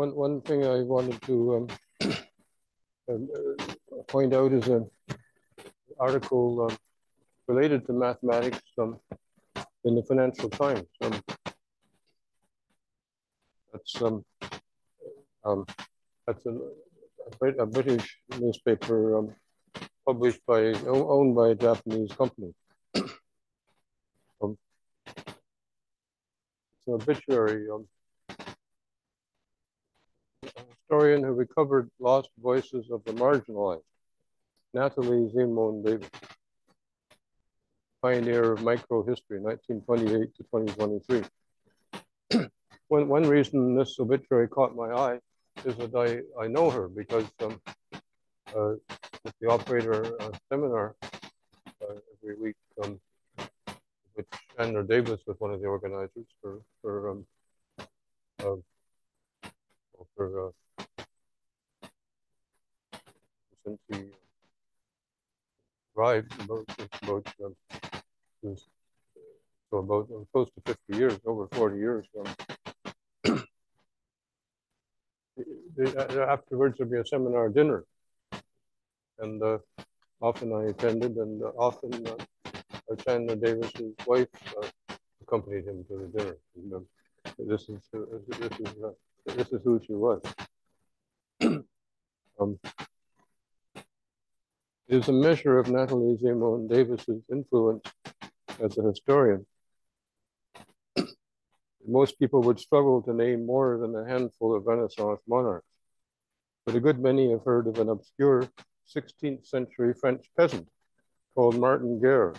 one one thing I wanted to um, um uh, point out is an article um, related to mathematics um, in the Financial Times. Um, that's um, um, that's a, a, British newspaper um, published by owned by a Japanese company. um, it's an obituary. Um, historian who recovered lost voices of the marginalized, Natalie Zemon Davis, pioneer of microhistory, 1928 to 2023 one, one reason this obituary caught my eye is that I, I know her because um, uh, at the operator uh, seminar uh, every week, um, which Chandler Davis was one of the organizers for for um, uh, for uh, he arrived about about um, so about close to 50 years, over 40 years. Afterwards there'd be a seminar dinner. And uh, often I attended, and uh, often uh, Chandler Davis's wife uh, accompanied him to the dinner. And, um, this is uh, this is uh, this is who she was. um, is a measure of Natalie Zemon Davis's influence as a historian most people would struggle to name more than a handful of Renaissance monarchs. But a good many have heard of an obscure 16th century French peasant called Martin Guerre.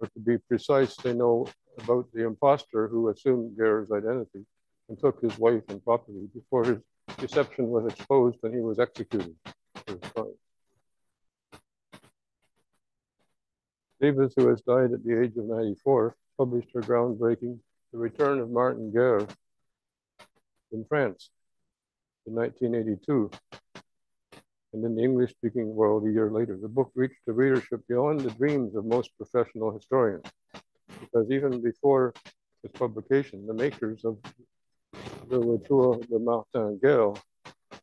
Or to be precise, they know about the impostor who assumed Guerre's identity and took his wife and property before his deception was exposed and he was executed for his crime. Davis, who has died at the age of 94, published her groundbreaking the return of Martin Guerre in France in 1982. And in the English speaking world a year later, the book reached a readership beyond the dreams of most professional historians. Because even before its publication, the makers of The Retour de Martin Guerre,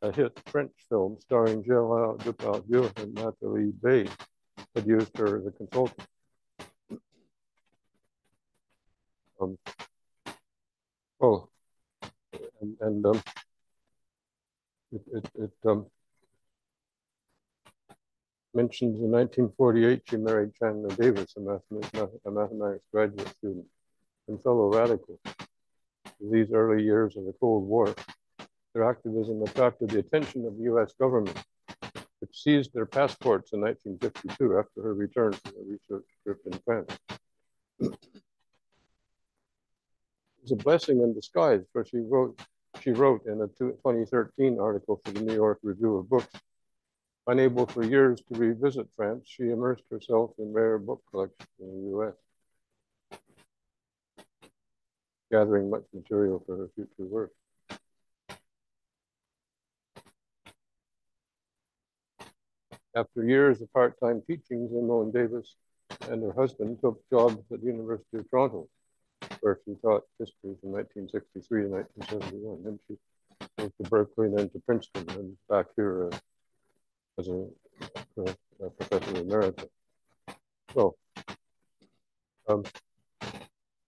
a hit French film starring Gérard Depardieu and Nathalie Baye, had used her as a consultant. Um, Oh, and, and um, it, it, it um, mentions in 1948 she married Chandler Davis, a mathematics, a mathematics graduate student and fellow radical. In These early years of the Cold War, their activism attracted the attention of the US government, which seized their passports in 1952 after her return from a research trip in France a blessing in disguise, for she wrote, she wrote in a 2013 article for the New York Review of Books, unable for years to revisit France, she immersed herself in rare book collections in the US, gathering much material for her future work. After years of part-time teaching, Zemon Davis and her husband took jobs at the University of Toronto where she taught history from 1963 to 1971. Then she went to Berkeley then to Princeton and back here uh, as a, a, professor emeritus. So, um,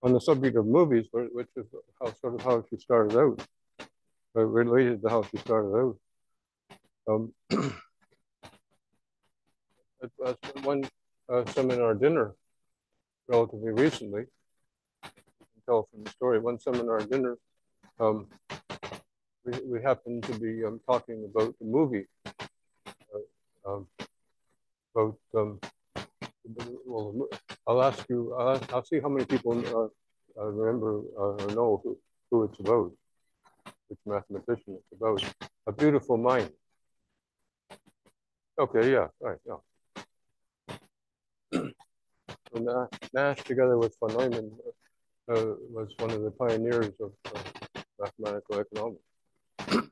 on the subject of movies, which is how sort of how she started out, uh, related to how she started out. Um, at, at one uh, seminar dinner relatively recently, tell from the story. One seminar dinner, um, we, we happened to be um, talking about the movie, uh, um, about, um, well, I'll ask you, I'll, I'll see how many people uh, remember uh, or know who, who it's about, which mathematician it's about. A Beautiful Mind. Okay, yeah, right, yeah. and, uh, Nash together with von Neumann uh, was one of the pioneers of uh, mathematical economics.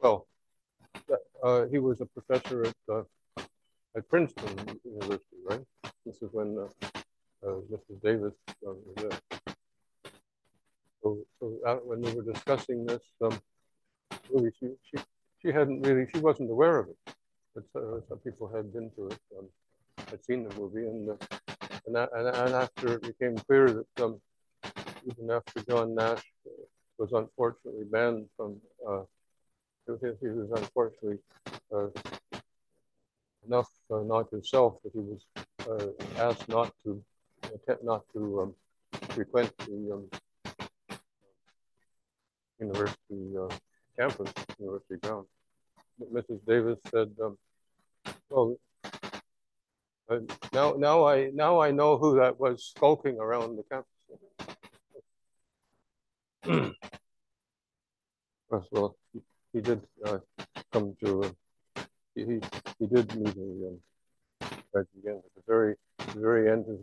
well, uh, he was a professor at uh, at Princeton University, right? This is when uh, uh, Mrs. Davis was there. So, so when we were discussing this um, movie, she, she, she hadn't really, she wasn't aware of it. But some people had been to it, um, had seen the movie, and, uh, and, that, and, and after it became clear that um, even after John Nash was unfortunately banned from, uh, he was unfortunately uh, enough uh, not himself that he was uh, asked not to not to um, frequent the um, university uh, campus, university ground. Mrs. Davis said, um, "Well, uh, now now I now I know who that was skulking around the campus." First well, he, he did uh, come to. Uh, he he did meet a um, again at the very the very end of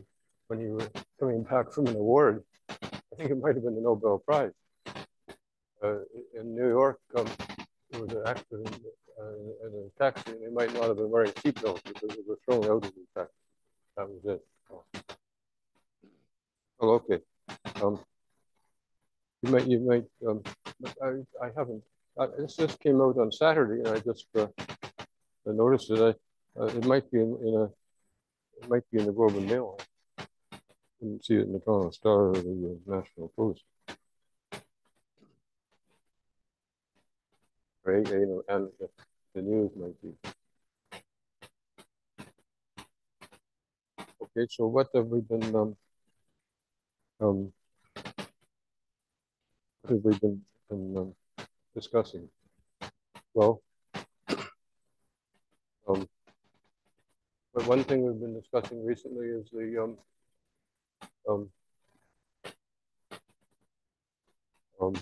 when he was coming back from an award. I think it might have been the Nobel Prize uh, in New York. Um, there was an accident uh, in a taxi, and he might not have been wearing seatbelts because it was thrown out of the taxi. That was it. Oh, okay. Um, you might, you might. Um, I, I haven't. I, this just came out on Saturday, and I just uh, I noticed it. I, uh, it might be in, in, a. It might be in the Globe and Mail. I didn't see it in the Star or the uh, National Post. Right, you know, and the news might be. Okay, so what have we been um, um, what have we been, been um, discussing? Well, um, but one thing we've been discussing recently is the um, um, um,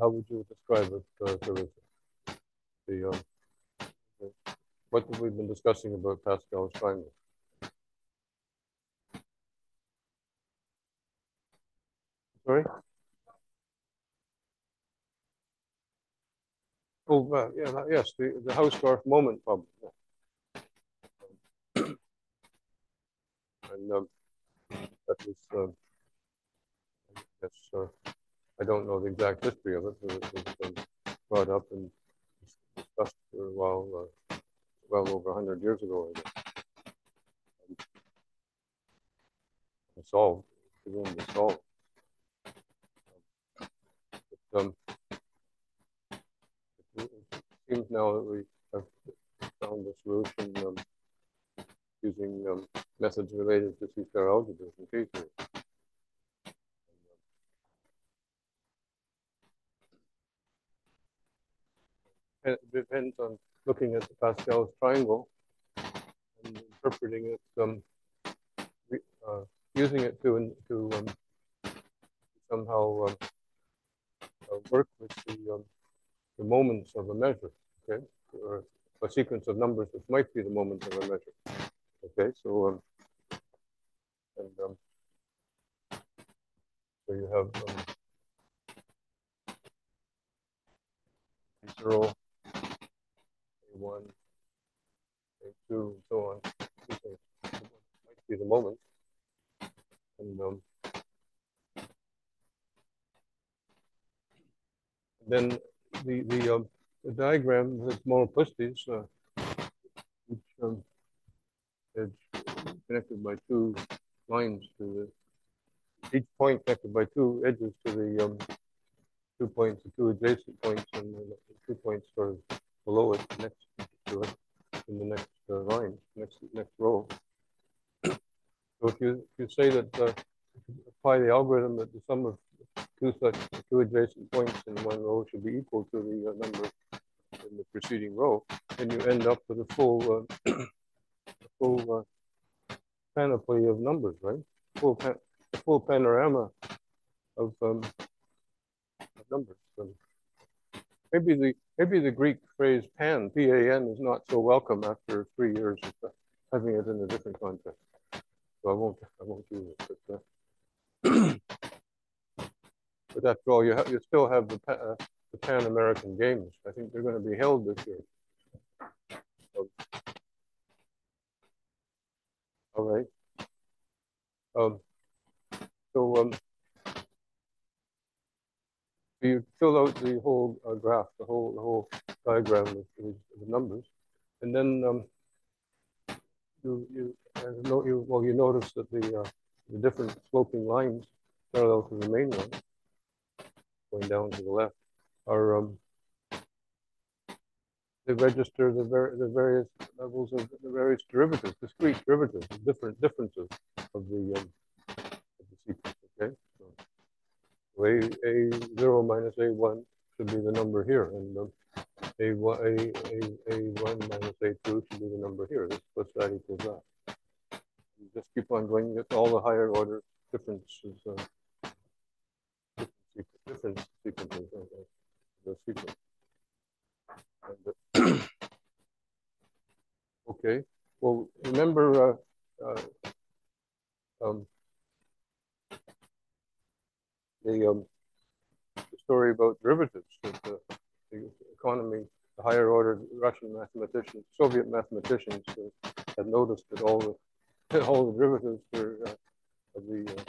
how would you describe it, uh, the, um, the, what have we been discussing about Pascal's triangle? Sorry? Oh, uh, yeah, yes, the, the Hausdorff moment problem. and um, that was, uh, yes, uh, I don't know the exact history of it, but it was um, brought up and discussed for a while, uh, well over 100 years ago. Um, solved, presumably solved. But, um, it, seems now that we have found a solution um, using um, methods related to C-star algebras and K-theory. Depends on looking at the Pascal's triangle and interpreting it, um, uh, using it to, to um, somehow um, uh, work with the, um, the moments of a measure, okay? Or a sequence of numbers which might be the moment of a measure. Okay, so um, and um, so you have zero one, two, and so on. might be the moment. And um, then the the, um, the diagram has multiplicities, uh, each um, edge connected by two lines to the each point connected by two edges to the um, two points, the two adjacent points, and the two points sort of below it next to it in the next uh, line, next next row. so if you if you say that uh, apply the algorithm that the sum of two such two adjacent points in one row should be equal to the uh, number in the preceding row, then you end up with a full uh, full uh, panoply of numbers, right? Full pan full panorama of, um, of numbers. So maybe the maybe the Greek phrase pan, P-A-N, is not so welcome after three years of having it in a different context. So I won't I won't use it. But, uh, but after all, you you still have the uh, the Pan American Games. I think they're going to be held this year. All right. Um, so um, you fill out the whole uh, graph, the whole the whole diagram of the, the numbers, and then um, you you you well you notice that the uh, the different sloping lines parallel to the main one, going down to the left, are um, they register the, ver the various levels of the various derivatives, discrete derivatives, different differences of the, um, of the sequence. Okay, a a zero minus a one should be the number here, and um, a one a a a one minus a two should be the number here. This plus that equals that. You just keep on going. Get all the higher order differences. Uh, different sequences the sequence. And, okay, well, remember uh, uh, um, the, um, the, story about derivatives that the, the, economy, the higher order Russian mathematicians, Soviet mathematicians uh, had noticed that all the all the derivatives were uh, of the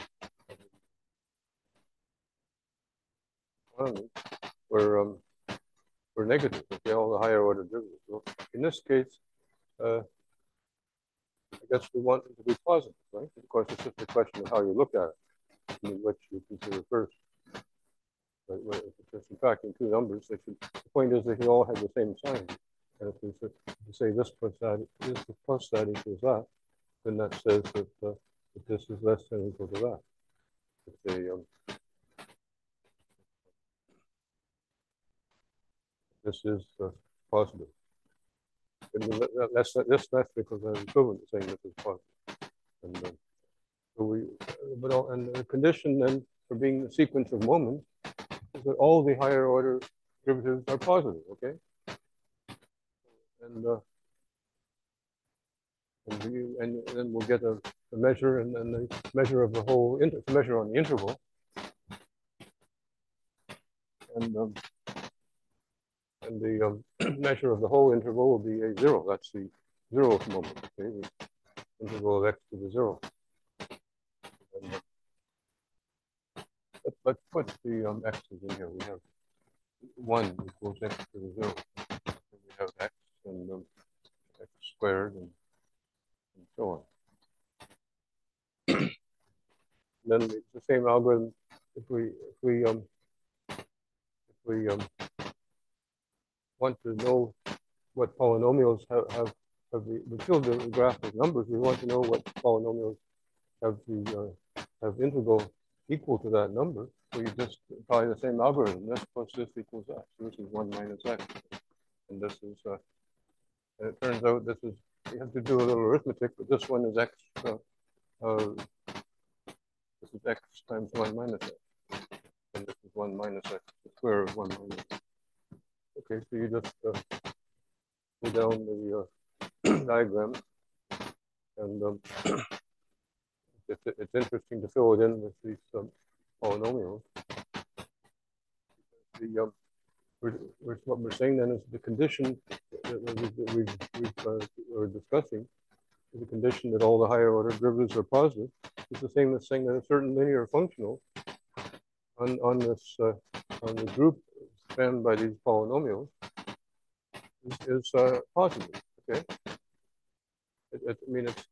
uh, were um, were negative. Okay, all the higher order derivatives. So in this case, uh, I guess we want them to be positive, right? Of course, it's just a question of how you look at it, I mean, which you consider first. But if in fact in two numbers, they should, the point is they should all have the same sign. If we say this plus that, this plus that equals that, then that says that, uh, that this is less than or equal to that. If um, this is uh, positive. And that's that's that's because I'm equivalent saying this is positive. And uh, so we, but all, and the condition then for being the sequence of moments is that all the higher order derivatives are positive. Okay. And uh, and, and then we'll get a, a measure and then the measure of the whole measure on the interval. And um, and the um, measure of the whole interval will be a zero. That's the zeroth moment, okay? The interval of x to the zero. And, uh, let, let's put the um, x's in here. We have 1 equals x to the 0. And we have x and um, x squared and, and so on. then it's the same algorithm if we if we um if we um want to know what polynomials have, have, have the, we fill the graph with numbers. We want to know what polynomials have the uh, have integral equal to that number. So you just apply the same algorithm. This plus this equals x. So this is one minus x, and this is. Uh, and it turns out this is you have to do a little arithmetic, but this one is x. Uh, uh, this is x times one minus x, and this is one minus x, the square of one minus x. Okay, so you just uh, go down the uh, diagram, and um, it's, it's interesting to fill it in with these um, polynomials. The, um, we're, what we're saying then is the condition that we, we, uh, are discussing, the condition that all the higher order derivatives are positive. It's the same as saying that a certain linear functional on, on this uh, on the group spanned by these polynomials is, is uh, positive. Okay, it, it, I mean it's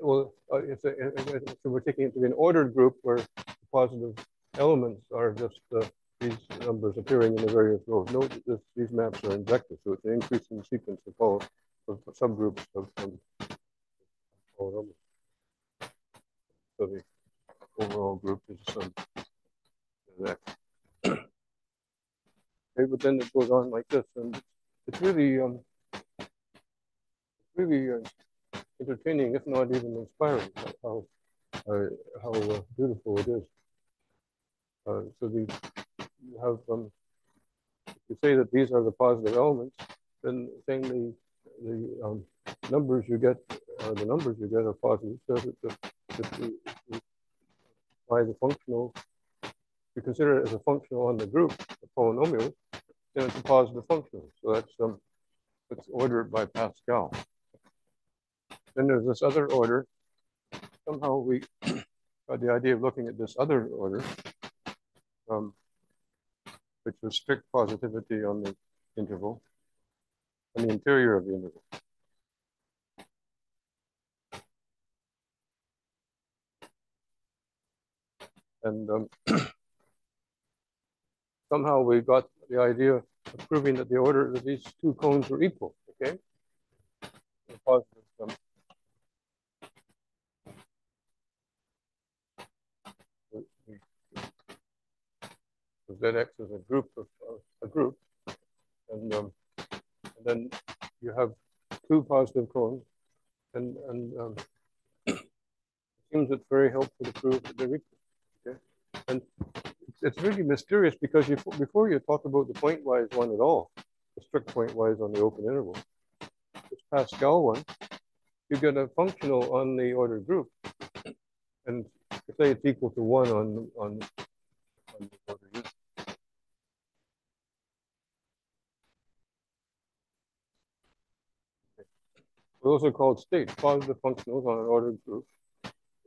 well, uh, it's a, it, so we're taking it to be an ordered group where positive elements are just uh, these numbers appearing in the various rows. Note that this, these maps are injective, so it's an increasing sequence of, poly, of subgroups of, of polynomials. So the overall group is some. Okay, but then it goes on like this, and it's really, um, really uh, entertaining, if not even inspiring, how uh, how uh, beautiful it is. Uh, so these you have, um, you say that these are the positive elements, then saying the the um, numbers you get, uh, the numbers you get are positive. So if, if you, by the functional, you consider it as a functional on the group, the polynomial, then it's a positive function. So that's um, it's ordered by Pascal. Then there's this other order. Somehow we got the idea of looking at this other order, um, which was strict positivity on the interval, on the interior of the interval. And um, somehow we got the idea of proving that the order of these two cones were equal, okay? Positive, um, Zx is a group of a group, and, um, and, then you have two positive cones, and and um, it seems it's very helpful to prove that they're equal. Okay, and it's, it's really mysterious because you before you talk about the pointwise one at all, the strict pointwise on the open interval, this Pascal one, you get a functional on the order group, and say it's equal to one on on, on the order unit. Those are called states, positive functionals on an ordered group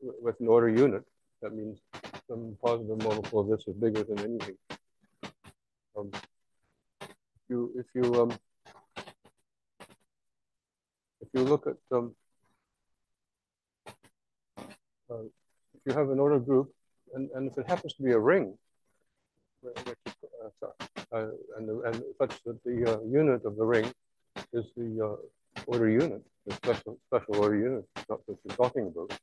with an order unit. That means some positive multiple of this is bigger than anything. Um, you if you um, if you look at um, uh, if you have an order group, and, and if it happens to be a ring, which, uh, uh, and, and such that the uh, unit of the ring is the uh, order unit, the special special order unit, not what you're talking about.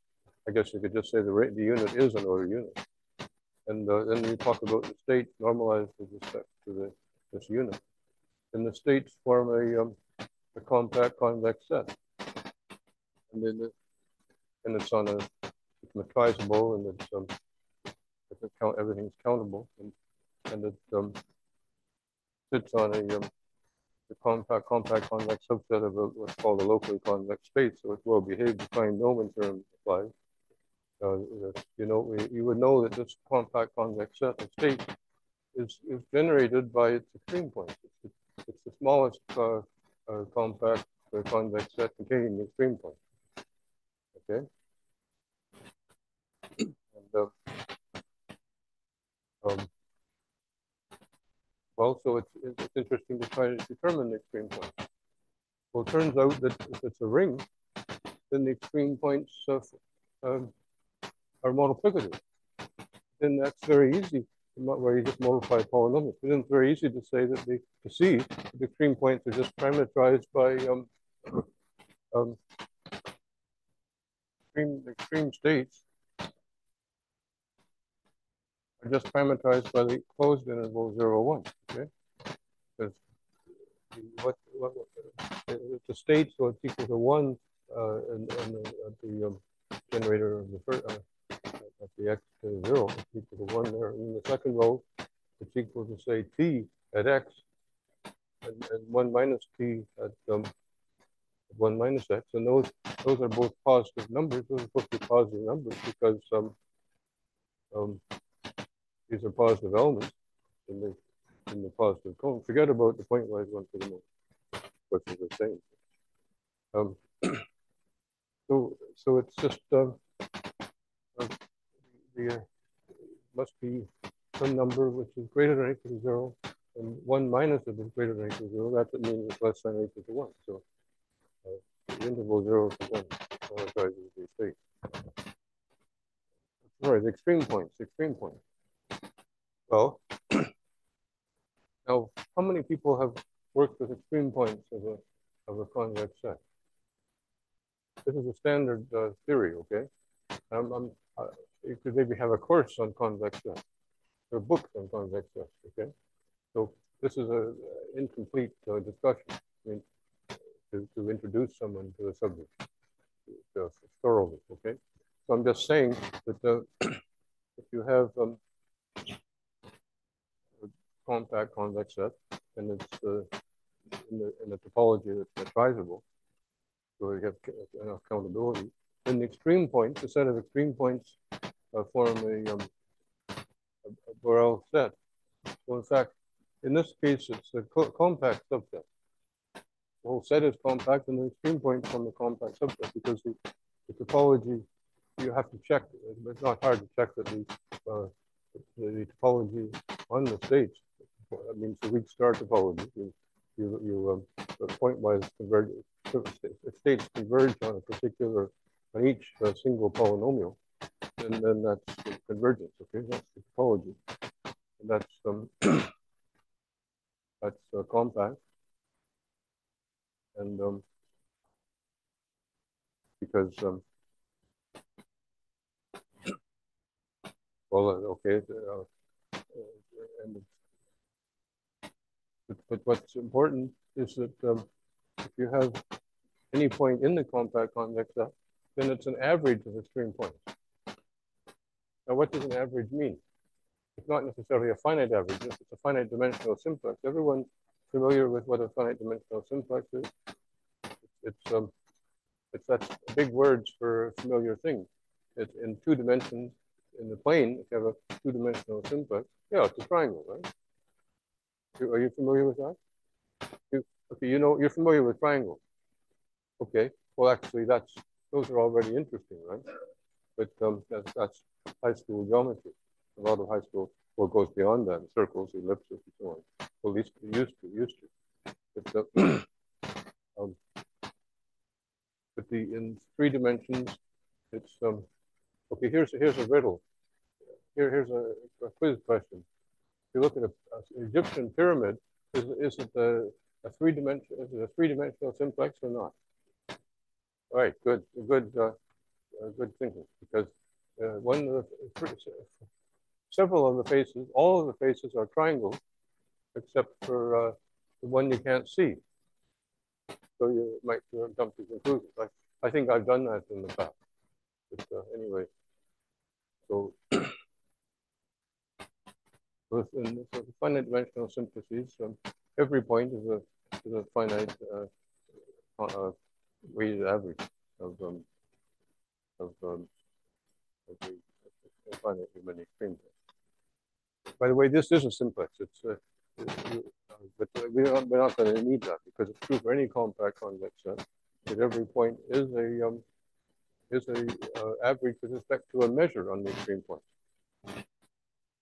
I guess you could just say the the unit is an order unit, and uh, then you talk about the state normalized with respect to the this unit, and the states form a um, a compact convex set, and then the, and it's on a it's metrizable and it's um it's count everything's countable. And and it um sits on a um, the compact, compact convex subset of a, what's called a locally convex space. So it's well behaved the Krein-Milman theorem applies. Uh, you know, you would know that this compact convex set of states is, is generated by its extreme points. It's, it's the smallest uh, uh, compact uh, convex set containing the extreme points. Okay. And, uh, um, well, so it's, it's interesting to try to determine the extreme points. Well, it turns out that if it's a ring, then the extreme points of, um, are multiplicative. Then that's very easy, where you just multiply polynomials. Then it's very easy to say that the to see the extreme points are just parameterized by um, um, extreme extreme states are just parameterized by the closed interval 0, 1. What, what, the state, so it's equal to 1 uh, and, and uh, the um, generator of the first, uh, at the x to 0, it's equal to 1 there. And in the second row, it's equal to, say, t at x and, and 1 minus t at um, 1 minus x. And those those are both positive numbers. Those are supposed to be positive numbers because um, um, these are positive elements in the in the positive cone. Forget about the pointwise one for the moment, which is the same. Um, so so it's just uh, uh, the uh, must be some number which is greater than or equal to zero, and one minus it is greater than or equal to zero. That means it's less than or equal to one. So uh, the interval zero to one monetizes the state. Sorry, the extreme points, extreme points. Well, now, how many people have worked with extreme points of a, of a convex set? This is a standard uh, theory, okay? Um, um, uh, you could maybe have a course on convex sets. Are books on convex sets, okay? So this is an incomplete uh, discussion I mean, to, to introduce someone to the subject uh, thoroughly, okay? So I'm just saying that uh, if you have um, compact convex set, and it's uh, in, the, in the topology that's metrizable. So we have enough countability. In the extreme points, the set of extreme points uh, form a, um, a, Borel set. So in fact, in this case, it's a co compact subset. The whole set is compact, and the extreme points from the compact subset because the, the topology you have to check. It's not hard to check that the uh, the, the topology on the states. That means the weak star topology. You you, you um, pointwise converge. If states converge on a particular on each uh, single polynomial, and then that's the convergence. Okay, that's the topology. And that's um, that's uh, compact. And um, because um, well, uh, okay, uh, uh, and but, but what's important is that um, if you have any point in the compact convex set, then it's an average of extreme points. Now, what does an average mean? It's not necessarily a finite average. It's a finite dimensional simplex. Everyone familiar with what a finite dimensional simplex is? It's um, it's that's big words for a familiar thing. It's in two dimensions in the plane. If you have a two-dimensional simplex, yeah, it's a triangle, right? Are you familiar with that? You, okay, you know, you're familiar with triangles. Okay, well, actually, that's those are already interesting, right? But um, that's, that's high school geometry. A lot of high school well goes beyond that, circles, ellipses, and so on. Well, at least used to, used to. But, uh, um, but the in three dimensions, it's um. Okay, here's here's a riddle. Here here's a, a quiz question you look at an Egyptian pyramid, is, is it a, a three dimension? Is it a three dimensional simplex or not? All right, good, good, uh, uh, good thinking. Because uh, one of the several of the faces, all of the faces are triangles, except for uh, the one you can't see. So you might jump to conclusions. I, I think I've done that in the past. But uh, anyway, so within so the finite dimensional um, every point is a is a finite uh, uh, weighted average of um, of, um, of the of finitely many extreme points. By the way, this is a simplex. It's uh, but we're not, we're not going to need that because it's true for any compact convex set that every point is a um, is a uh, average with respect to a measure on the extreme point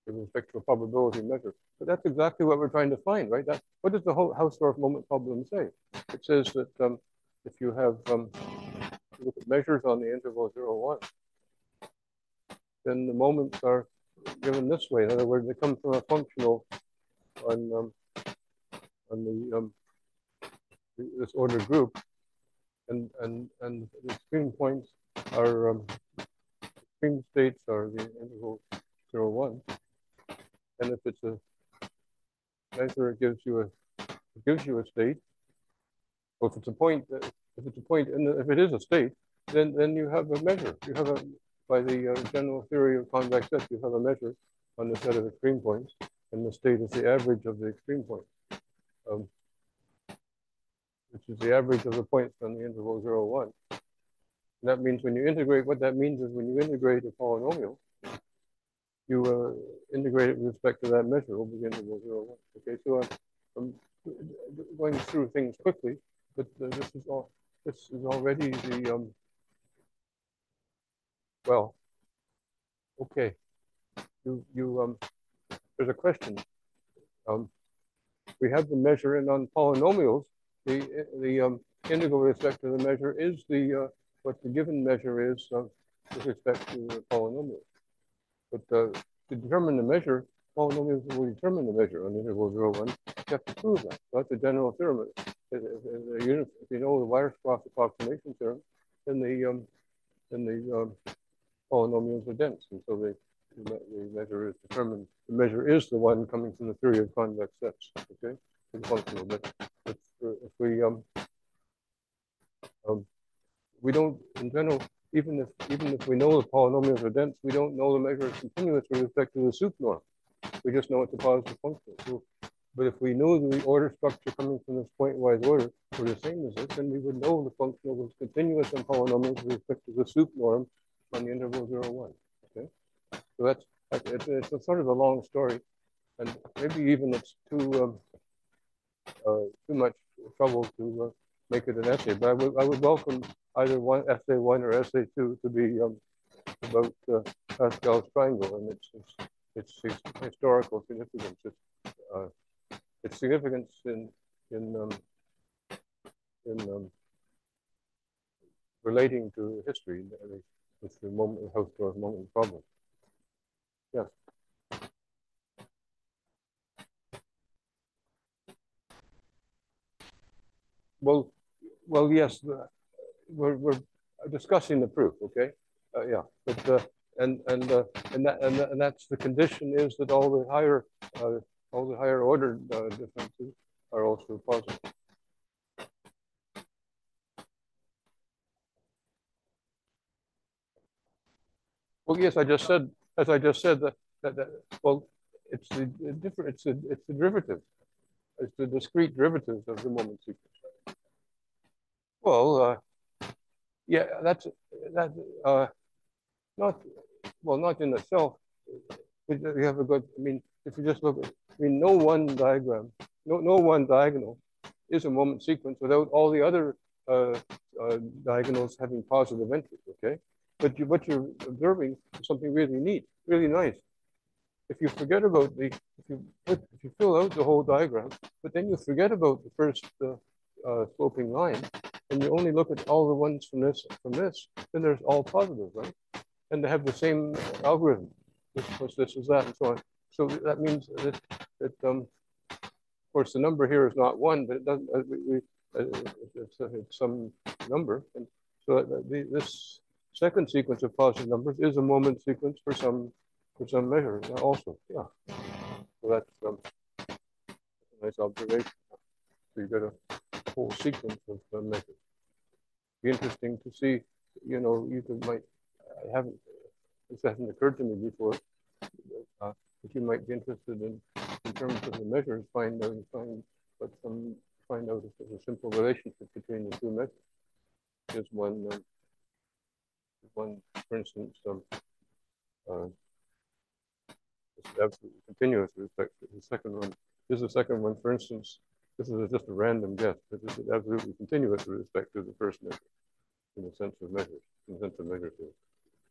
with respect to a probability measure. But that's exactly what we're trying to find, right? That, what does the whole Hausdorff moment problem say? It says that um, if you have um, measures on the interval 0, 1, then the moments are given this way. In other words, they come from a functional on, um, on the um, this ordered group, and and and the extreme points are um, extreme states are the interval 0, 1. And if it's a measure, it gives you a it gives you a state. Well, if it's a point, if it's a point, and if it is a state, then then you have a measure. You have a by the uh, general theory of convex sets, you have a measure on the set of extreme points, and the state is the average of the extreme points, um, which is the average of the points on the interval 0, 1. And that means when you integrate, what that means is when you integrate a polynomial, you uh, integrate it with respect to that measure over the interval 0, 1. Okay, so I'm, I'm going through things quickly, but uh, this is all this is already the um, well. Okay, you you um, there's a question. Um, we have the measure, and on polynomials, the the um, integral with respect to the measure is the uh, what the given measure is uh, with respect to the polynomial. But uh, to determine the measure, polynomials will determine the measure on interval 0, 1. You have to prove that. So that's a general theorem. If, if, you know the Weierstrass approximation theorem, then the um, then the um, polynomials are dense, and so the, the measure is determined. The measure is the one coming from the theory of convex sets. Okay, the functional. But if, if we um, um, we don't in general even if even if we know the polynomials are dense, we don't know the measure is continuous with respect to the sup norm. We just know it's a positive function. So, but if we knew the order structure coming from this pointwise order were the same as this, then we would know the function was continuous in polynomials with respect to the sup norm on the interval 0, 1. Okay, so that's it's, it's a sort of a long story, and maybe even it's too um, uh, too much trouble to uh, make it an essay. But I would I would welcome either one essay one or essay two to be um, about uh, Pascal's triangle and its, its, its historical significance. Its, uh, its significance in in um, in um, relating to history with the moment, Hausdorff moment problem. Yes. Well, well, yes, we're, we're discussing the proof, okay? Uh, yeah, but uh, and and uh, and that and, and that's the condition is that all the higher uh, all the higher ordered uh, differences are also positive. Well, yes, I just said, as I just said, that, that, that well, it's the, the different, it's the, it's the derivative. It's the discrete derivatives of the moment sequence. Well, uh, yeah, that's that. Uh, not well, not in itself. We have a good. I mean, if you just look at, I mean, no one diagram, no no one diagonal is a moment sequence without all the other uh, uh, diagonals having positive entries. Okay, but you, what you're observing is something really neat, really nice. If you forget about the, if you put, if you fill out the whole diagram, but then you forget about the first uh, uh, sloping line, and you only look at all the ones from this from this, then there's all positive, right? And they have the same algorithm. This plus this is that, and so on. So that means that, that um, of course, the number here is not one, but it doesn't. Uh, we, uh, it's, uh, it's, some number, and so the, this second sequence of positive numbers is a moment sequence for some for some measure also. Yeah. So that's um, a nice observation. So you get a whole sequence of uh, measures. Be interesting to see. You know, you could might I haven't this hasn't occurred to me before, uh, but you might be interested in in terms of the measures. Find out find but some find out if there's a simple relationship between the two measures. Is one. Um, one, for instance, um, uh, absolutely continuous with respect to the second one. Is the second one, for instance, this is just a random guess, but this is absolutely continuous with respect to the first measure, in the sense of measures, in the sense of measure theory.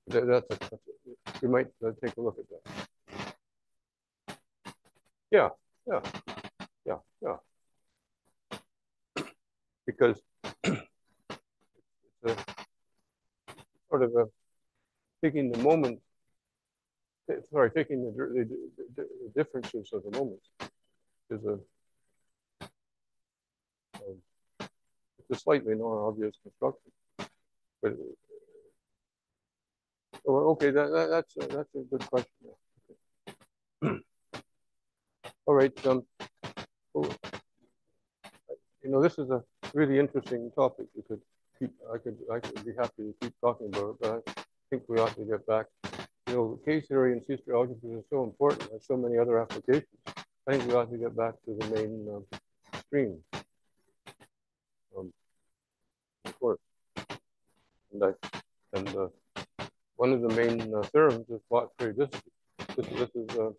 That, that's, a, that's a, we might uh, take a look at that. Yeah, yeah, yeah, yeah. Because it's a, sort of a, taking the moment, sorry, taking the, the, the differences of the moments is a, um, it's a slightly non-obvious construction. But oh, okay, that, that, that's a, that's a good question. All right. Um, you know, this is a really interesting topic because keep, I could, I could be happy to keep talking about it, but I think we ought to get back. You know, K-theory and C-star algebra is so important. There's so many other applications. I think we ought to get back to the main um, stream. Um, course. And, I, and uh, one of the main uh, theorems is Bott periodicity. This, this is uh,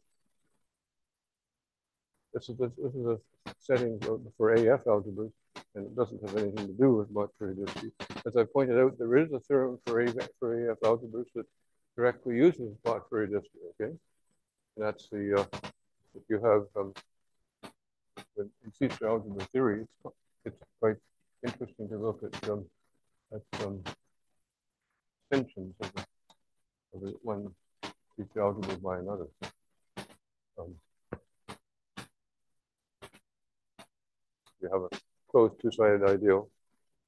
this is this, this is a setting for AF algebras and it doesn't have anything to do with Bott periodicity. As I pointed out, there is a theorem for, a, for AF algebras that directly uses Bott periodicity, okay? And that's the, uh, if you have, um, in C-star algebra theory, it's, it's quite interesting to look at, um, at some extensions of, of one C-star algebra by another. Um, you have a closed two-sided ideal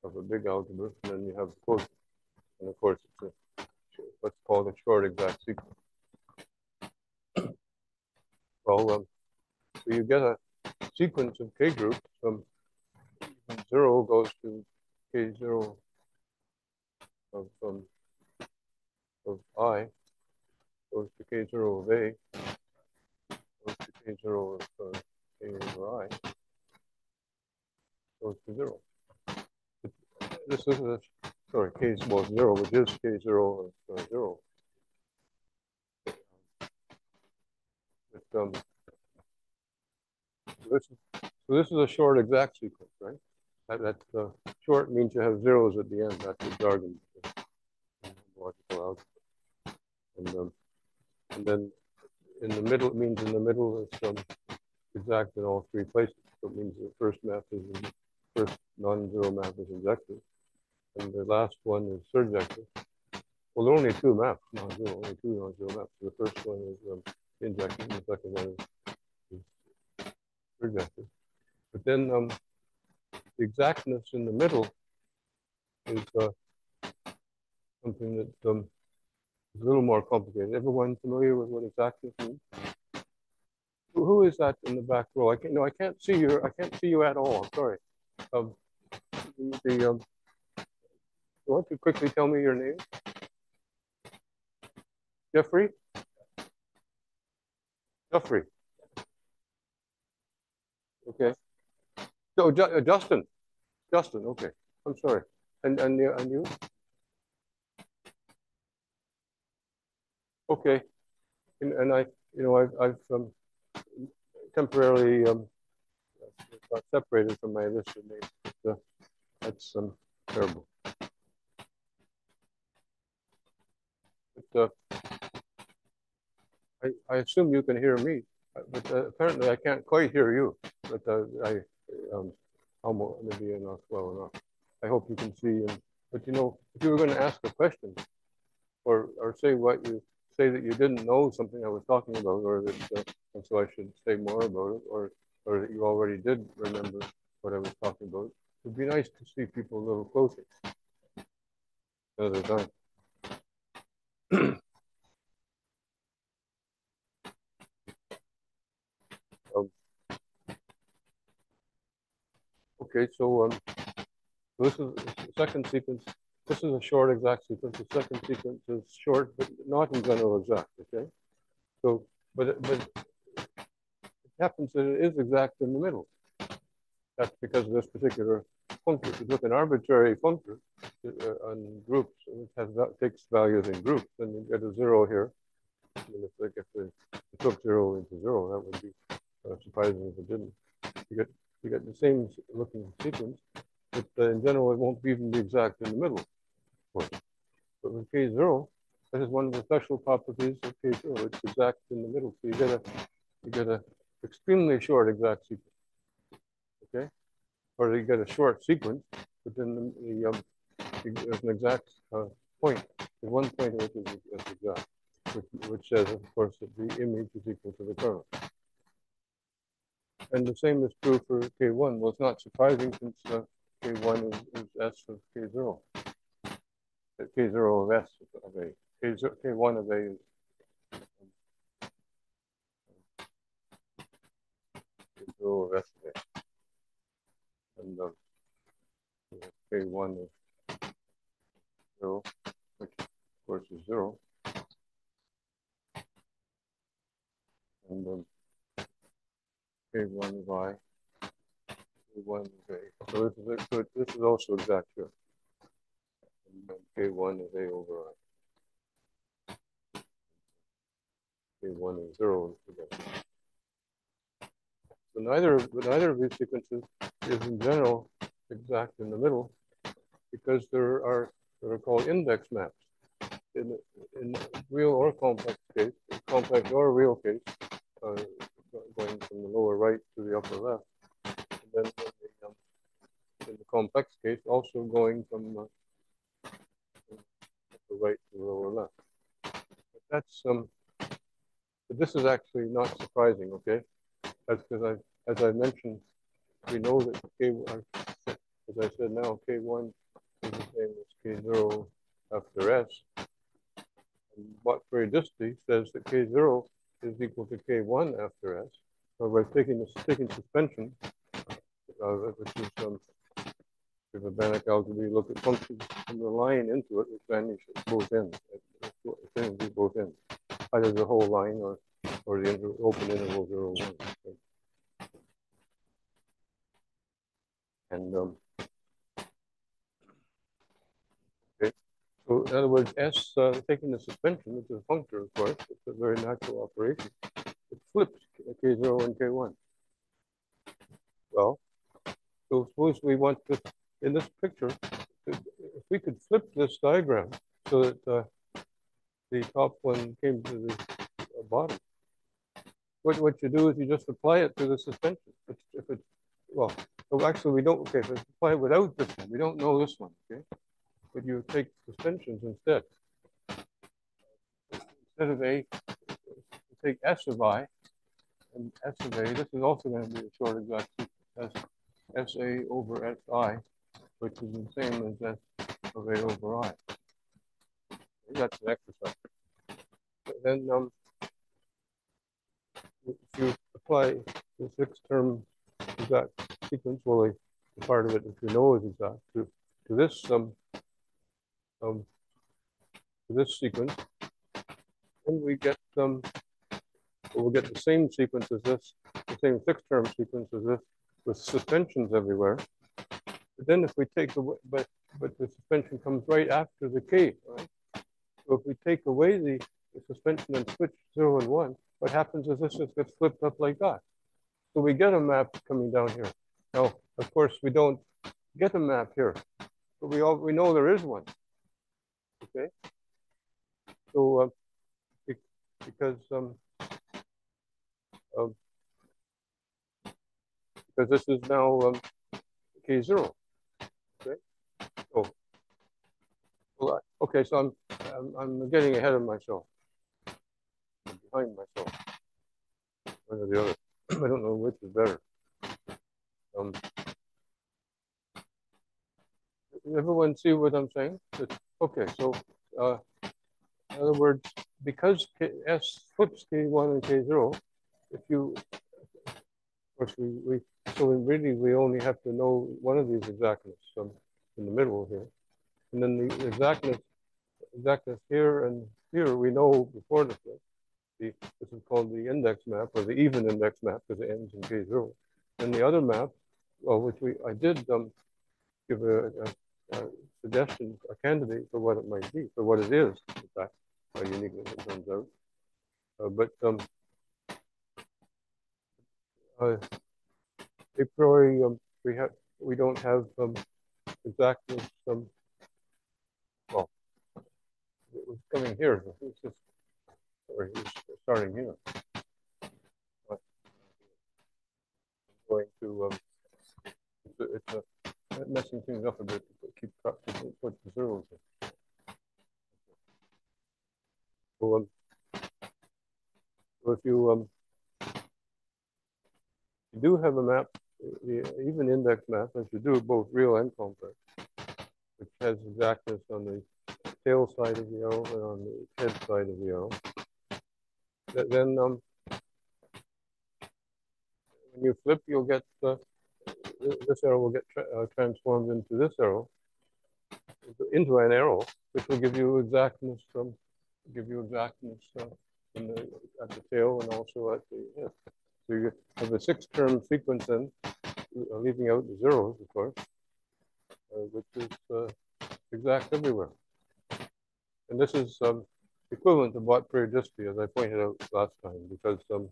of a big algebra, and then you have the quotient. And of course, it's a, what's called a short exact sequence. well, um, so you get a sequence of k groups from zero goes to k zero of um, of i goes to k zero of a goes to k zero of uh, k over i goes to zero. This is a, sorry, k is well, zero, which is k zero of uh, zero. But, um, this, is, so this is a short exact sequence, right? That, that uh, short means you have zeros at the end. That's the jargon. Logical algebra. And, um, and then in the middle, it means in the middle it's um, exact in all three places. So it means the first map is in, first non-zero map is injective, and the last one is surjective. Well, there are only two maps, non-zero, only two non-zero maps. The first one is um, injective, and the second one is, is surjective. But then um, the exactness in the middle is uh, something that um, is a little more complicated. Everyone familiar with what exactness means? Who, who is that in the back row? I can't. No, I can't see you. I can't see you at all. Sorry. Um, the, um, you want to quickly tell me your name? Jeffrey. Jeffrey. Okay. So uh, Justin. Justin. Okay. I'm sorry. And and you, and you? Okay. And, and I, you know, I've, I've um, temporarily um, separated from my list of names. But, uh, that's um, terrible. But, uh, I, I assume you can hear me, but uh, apparently I can't quite hear you. But uh, I um, maybe enough well enough. I hope you can see. And but you know, if you were going to ask a question, or or say what you say that you didn't know something I was talking about, or that uh, and so I should say more about it, or or that you already did remember what I was talking about. It would be nice to see people a little closer another time. um, okay, so um, this is second sequence this is a short exact sequence. The second sequence is short, but not in general exact, okay? So, but, it, but it happens that it is exact in the middle. That's because of this particular functor. If you look an arbitrary functor uh, on groups, it has takes values in groups, then you get a zero here. I mean, if, like, if it took zero into zero, that would be uh, surprising if it didn't. You get you get the same looking sequence, but uh, in general, it won't even be exact in the middle. But with K0, that is one of the special properties of K0. It's exact in the middle. So you get a you get a extremely short exact sequence. Okay? Or you get a short sequence, but then the, the um, there's an exact uh, point. The one point which is, is exact, which, which says, of course, that the image is equal to the kernel. And the same is true for K1. Well, it's not surprising since uh, K1 is, is S of K0. K0 of S of A. K0, K1 of A is K0 of S of A. And um, K1 of 0, which of course is 0. And um, K1 of I, K1 of A. So this is, so this is also exact here. K1 is A over I. K1 is zero together. So neither, but neither of these sequences is in general exact in the middle because there are what are called index maps. In, in real or complex case, complex or real case, uh, going from the lower right to the upper left. And then in the, um, in the complex case, also going from uh, right to the lower left. But that's um, but this is actually not surprising, okay? That's because I, as I mentioned, we know that K, as I said now, K1 is the same as K0 after S. And what periodicity says that K0 is equal to K1 after S. So by taking the taking suspension, uh, which is um, a Banach algebra, you look at functions from the line into it, which vanishes both ends. It both ends, either the whole line or or the inter open interval zero one. And um, so in other words, S uh, taking the suspension, which is a functor, of course, it's a very natural operation. It flips K zero and K one. Well, so suppose we want to in this picture, if we could flip this diagram so that uh, the top one came to the uh, bottom. What, what you do is you just apply it to the suspension. If, if it, well, so actually we don't, okay, if without this one, we don't know this one, okay? But you take suspensions instead. Instead of A, take S of I, and S of A, this is also going to be a short exact sequence, S, SA over SI, which is the same as S of A over I. That's an exercise. Then um, if you apply the six-term exact sequence, well, part of it, if you know is exact, to, to this um, um, to this sequence, then we get um, we'll get the same sequence as this, the same six-term sequence as this, with suspensions everywhere. But then if we take the, but, but the suspension comes right after the K, right? So if we take away the, the suspension and switch zero and one, what happens is this just gets flipped up like that. So we get a map coming down here. Now, of course, we don't get a map here, but we all we know there is one. Okay. So uh, because um, um, because this is now um, k zero. Okay. Oh. Well, okay. So I'm, I'm I'm getting ahead of myself. I'm behind myself. One or the other. I don't know which is better. Um, everyone see what I'm saying? It's, okay, so uh, in other words, because K, S flips K1 and K0, if you, of course, we, we so really we only have to know one of these exactness um, in the middle here. And then the exactness, exactness here and here we know before the flip. The, this is called the index map or the even index map because it ends in K0. And the other map, well, which we I did um, give a, a, a, suggestion, a candidate for what it might be, for what it is, in fact, how uniquely it turns out. Uh, but um, uh, a priori, um, we have we don't have um, exactness. Um, well, it was coming here. It's just or he's starting here. But I'm going to um, it's, a, it's a, messing things up a bit. but Keep put the zeros in. So, um, so if you um, you do have a map, even index map, as you do both real and complex, which has exactness on the tail side of the arrow and on the head side of the arrow then um, when you flip, you'll get uh, this arrow will get tra uh, transformed into this arrow, into an arrow, which will give you exactness from give you exactness uh, the, at the tail and also at the head. So you have a six-term sequence then, uh, leaving out the zeros, of course, uh, which is uh, exact everywhere. And this is um, equivalent to Bott periodicity, as I pointed out last time, because um,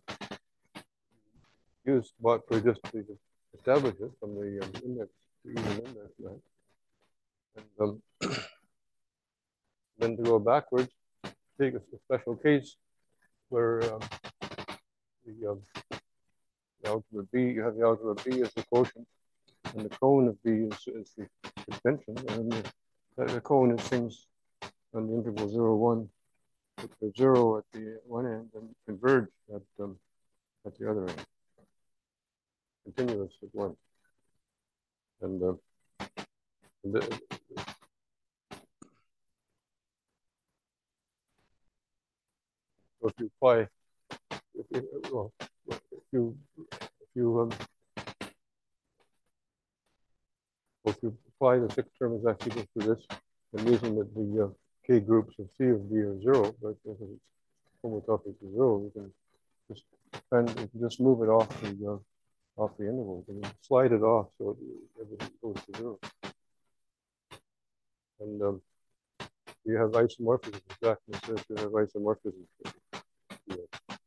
used Bott periodicity to establish it from the um, index, the even index map. And um, then to go backwards, take a special case where um, the, um, the algebra B, you have the algebra B as the quotient, and the cone of B is, is the extension, and the, the cone is things on the interval 0, 1 put the zero at the one end and converge at, um, at the other end. Continuous at one. And, uh, the, if you apply, if you, well, if you, if you, um, if you apply the six-term as equal to this, and using that the uh, k groups of C of B are zero, but if it's homotopy to zero, we can just and we can just move it off the uh, off the interval. and slide it off so it, everything goes to zero. And um, you have isomorphism exactness if you have isomorphism yeah, upper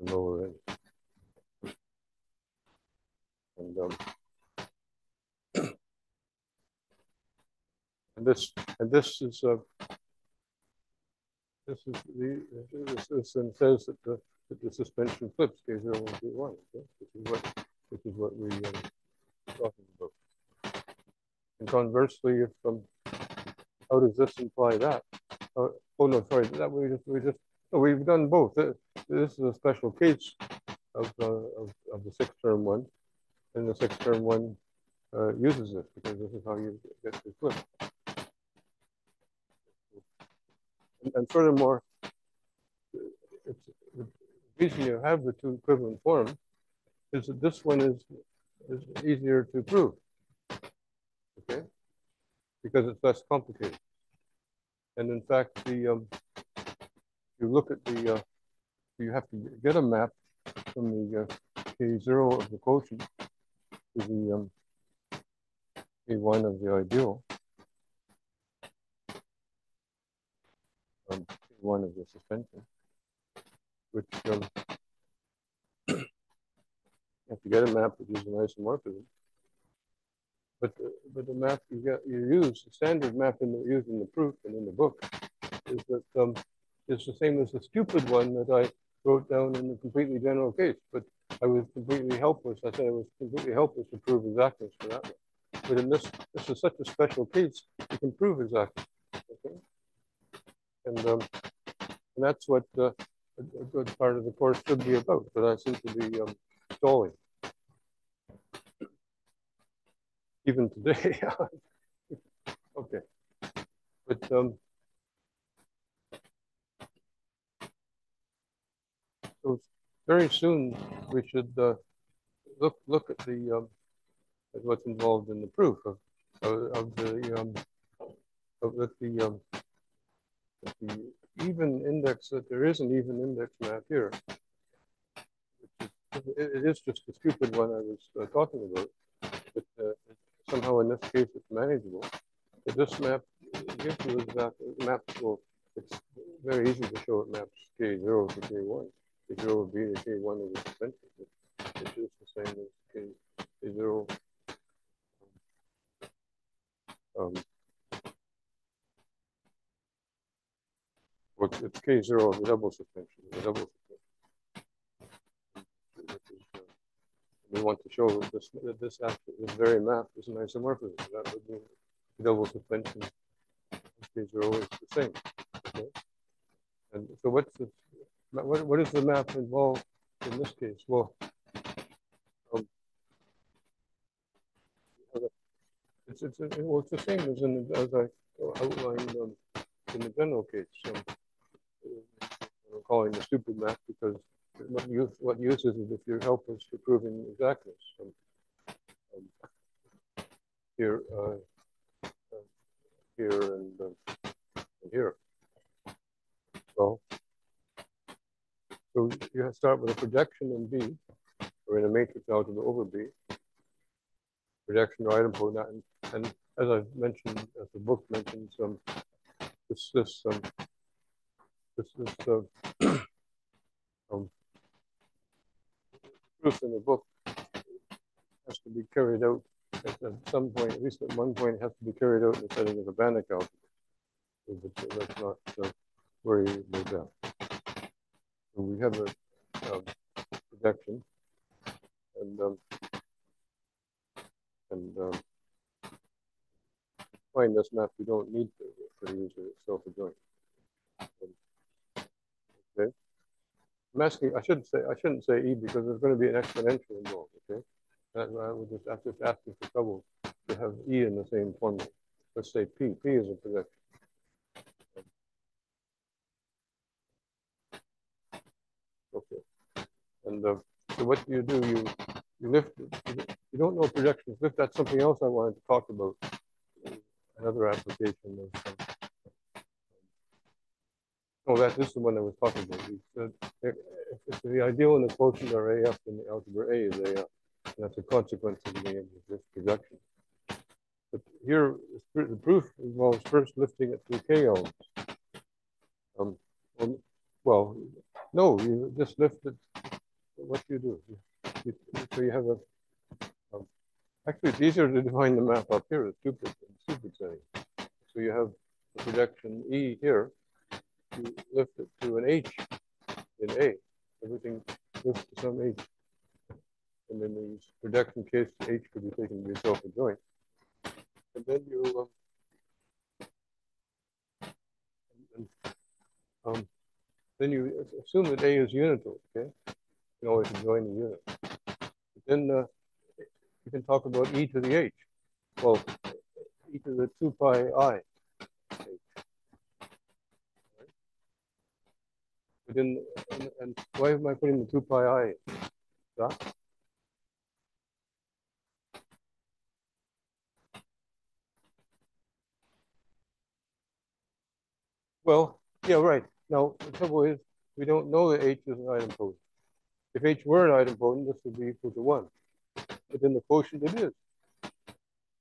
and lower end. And um, And this and this is uh, this is the, this, this then says that the, that the suspension flips K0 and K1, okay? Which is what, which is what we um, talking about. And conversely, if um, how does this imply that? Uh, oh no, sorry, that we just we just we've done both. This is a special case of uh, of, of the six-term one, and the six-term one uh, uses this because this is how you get the flip. And, and furthermore, it's, the reason you have the two equivalent forms is that this one is is easier to prove. Okay, because it's less complicated. And in fact, the um, you look at the uh, you have to get a map from the uh, K0 of the quotient to the um, K1 of the ideal. Um, K1 of the suspension, which um, you have to get a map that uses an isomorphism. But the, but the map you get you use the standard map in the used in the proof and in the book is that um, the same as the stupid one that I wrote down in the completely general case. But I was completely helpless. I said I was completely helpless to prove exactness for that one. But in this, this is such a special case, you can prove exactness. Okay, and um, and that's what uh, a, good part of the course should be about. But I seem to be um, stalling. even today. okay. But um, so very soon we should uh, look look at the um, at what's involved in the proof of of, of the um, of the, the, um, the even index that there is an even index map here. Is, it is just the stupid one I was uh, talking about, but uh, somehow in this case it's manageable. But this map gives you exactly maps well, it's very easy to show it maps K0 to K1. K0 would be the K1 of the. It's just the same as K, K0. Um, it's K0 of the double suspension, double we want to show that this, that this, actually, this very map is an isomorphism. That would be double suspension. These are always the same. Okay? And so what's the, what, what is the map involved in this case? Well, um, it's, it's, well, it's the same as, in, as I outlined um, in the general case. Um, Calling the stupid map because what use what use is it if you're helpless for proving exactness? Um, um, here, uh, uh, here, and, uh, and here. So, so you start with a projection in B, or in a matrix algebra over B. Projection or idempotent, and, and as I've mentioned, as the book mentions, um, this this um, this uh, um, proof in the book has to be carried out at, some point, at least at one point, it has to be carried out in the setting of the Banach algebra. So that's not uh, where you move down. So we have a projection, and um, and um, find this map. We don't need to for the user itself adjoint. Okay. I'm asking, I shouldn't say, I shouldn't say E because there's going to be an exponential involved, okay? That, I would just, I'm just asking for trouble to have E in the same formula. Let's say P, P is a projection. Okay. And uh, so what do you do? You, you lift, you don't know projections, lift, that's something else I wanted to talk about. Another application of um, Oh, that is the one I was talking about. We said if, if the ideal and the quotient are AF, then the algebra A is AF. And that's a consequence of the this projection. But here, the proof involves first lifting it through K elements. Um, well, no, you just lift it. What do you do? You, so you have a. Um, actually, it's easier to define the map up here. It's stupid, stupid setting. So you have the projection E here you lift it to an H in A. Everything lifts to some H. And then the reduction case, H could be taken to be self-adjoint. And then you um, and, um, then you assume that A is unital, okay? You can always join the unit. But then uh, you can talk about E to the H. Well, E to the 2 pi I. Then, and, and why am I putting the 2 pi I? Well, yeah, right. Now, the trouble is, we don't know that H is an idempotent. If H were an idempotent, this would be equal to 1. But then the quotient it is.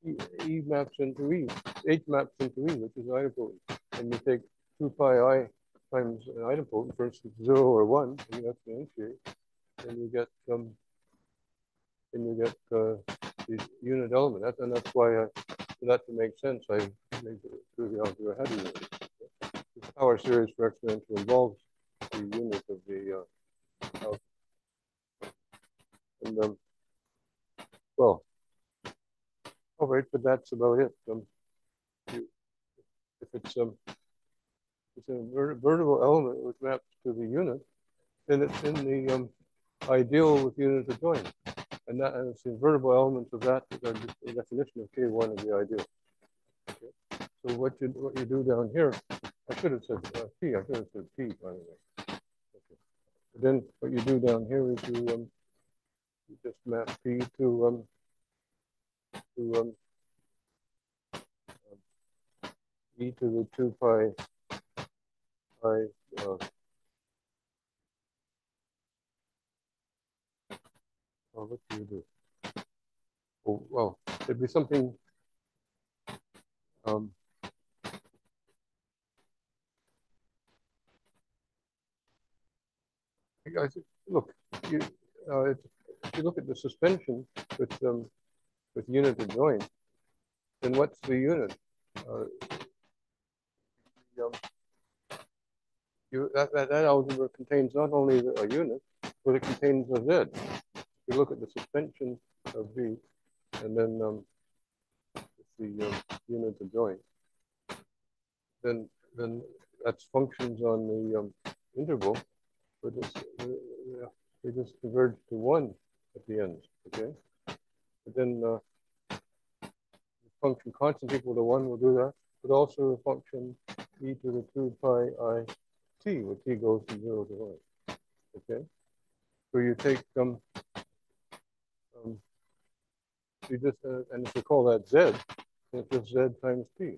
E, e maps into E. H maps into E, which is idempotent. And you take 2 pi i times an idempotent, for instance, 0 or 1, and you have to initiate. And you get um, and you get uh, the unit element. That's, and that's why, I, for that to make sense, I made it through the algebra ahead of you power series for exponential involves the unit of the uh, and um, well, all right, but that's about it. Um, you, if it's um, it's an invertible element which maps to the unit, then it's in the um, ideal with unit adjoint, and that and it's the invertible elements of that that are the definition of K1 of the ideal. Okay. So what you what you do down here I should have said uh, P. I should have said P, by the way. Okay. Then what you do down here is you, um, you just map P to um, to um, e to the two pi Uh, oh, what do you do? Oh, well, it'd be something. Um, look, you, uh, if you look at the suspension with um, with unit adjoint, then what's the unit? Uh, um, you, that, that, that algebra contains not only a unit, but it contains a z. You look at the suspension of V, and then um, the uh, unit adjoint, then then that's functions on the um, interval but it's, uh, they just converge to one at the end, okay? But then uh, the function constant equal to one will do that, but also the function e to the 2 pi i t, where t goes from 0 to 1, okay? So you take, um, um you just, uh, and if you call that z, it's just z times t.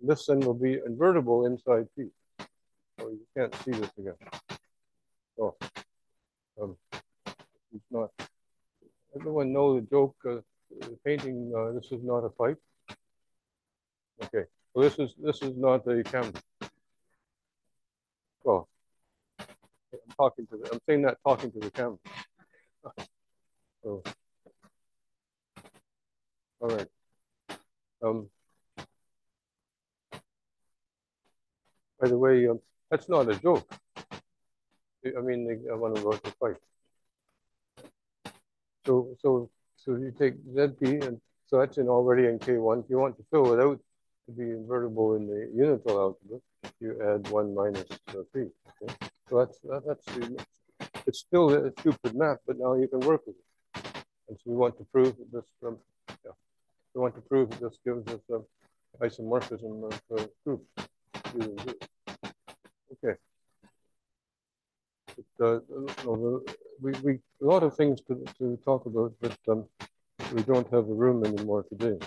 This then will be invertible inside t. So you can't see this again. Oh, um, it's not. Everyone know the joke. Uh, the painting. Uh, this is not a pipe. Okay. Well, this is this is not a camera. Well, I'm talking to the. I'm saying that talking to the camera. so, all right. Um. By the way, um, that's not a joke. I mean, I want to go to fight. So, so, so you take ZP, and so that's in already in K1. If you want to fill it out to be invertible in the unital algebra, if you add one minus uh, P. Okay? So that's that, that's the, it's still a stupid math, but now you can work with it. And so we want to prove that this, um, yeah, we want to prove that this gives us um, isomorphism of uh, groups. Okay. uh, we, we a lot of things to, to talk about, but um, we don't have the room anymore today.